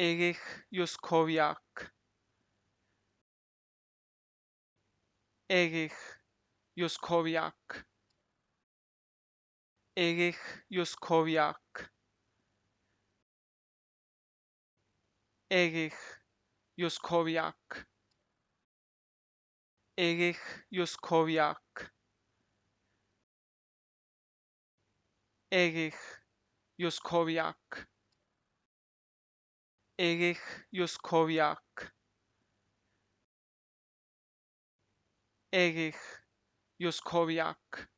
Erich Juskowiak. Erich Juskowiak. Erich Juskowiak. Erich Juskowiak. Erich Juskowiak. Erich Juskowiak Erich Juskowiak. Erich Juskowiak.